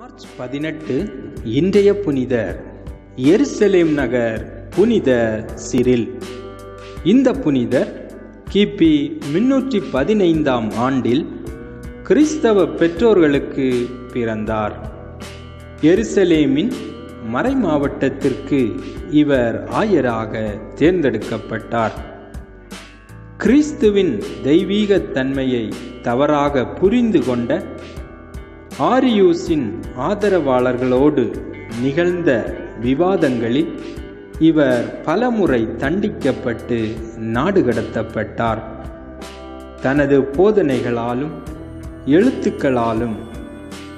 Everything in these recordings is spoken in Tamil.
மார்ச் பதினெட்டு இன்றைய புனிதர் எருசலேம் நகர் புனித சிரில். இந்த புனிதர் கிபி முன்னூற்றி பதினைந்தாம் ஆண்டில் கிறிஸ்தவ பெற்றோர்களுக்கு பிறந்தார். எருசலேமின் மறை மாவட்டத்திற்கு இவர் ஆயராக தேர்ந்தெடுக்கப்பட்டார். கிறிஸ்துவின் தெய்வீக தன்மையை தவறாக புரிந்து கொண்ட ஆரியூஸின் ஆதரவாளர்களோடு நிகழ்ந்த விவாதங்களில் இவர் பலமுறை தண்டிக்கப்பட்டு நாடு கடத்தப்பட்டார் தனது போதனைகளாலும் எழுத்துக்களாலும்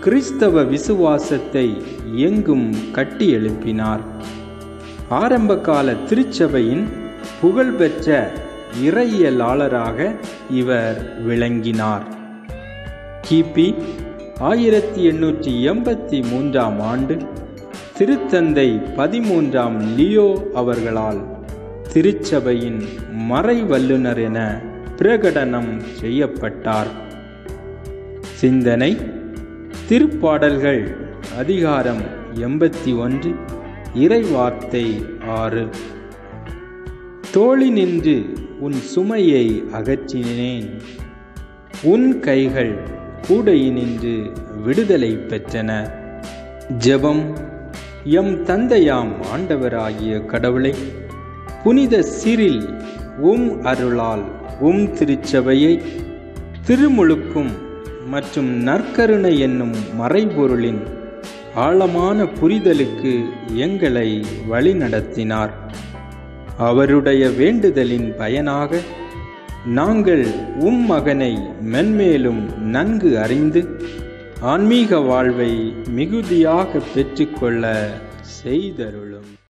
கிறிஸ்தவ விசுவாசத்தை எங்கும் கட்டி எழுப்பினார். ஆரம்பகால திருச்சபையின் புகழ்பெற்ற இறையியலாளராக இவர் விளங்கினார். கிபி ஆயிரத்தி எண்ணூற்றி எண்பத்தி மூன்றாம் ஆண்டு திருத்தந்தை பதிமூன்றாம் லியோ அவர்களால் திருச்சபையின் மறைவல்லுனர் என பிரகடனம் செய்யப்பட்டார். சிந்தனை திருப்பாடல்கள் அதிகாரம் எண்பத்தி ஒன்று இறைவார்த்தை ஆறு. தோழி நின்று உன் சுமையை அகற்றினேன். உன் கைகள் கூடையினின்று விடுதலை பெற்றன. ஜெபம் எம் தந்தையாம் ஆண்டவராகிய கடவுளை புனித சிறில் உம் அருளால் உம் திருச்சபையை திருமுழுக்கும் மற்றும் நற்கருணை என்னும் மறைபொருளின் ஆழமான புரிதலுக்கு எங்களை வழிநடத்தினார். அவருடைய வேண்டுதலின் பயனாக நாங்கள் உம் மகனை மென்மேலும் நன்கு அறிந்து ஆன்மீக வாழ்வை மிகுதியாக பெற்றுக்கொள்ள செய்தருளும்.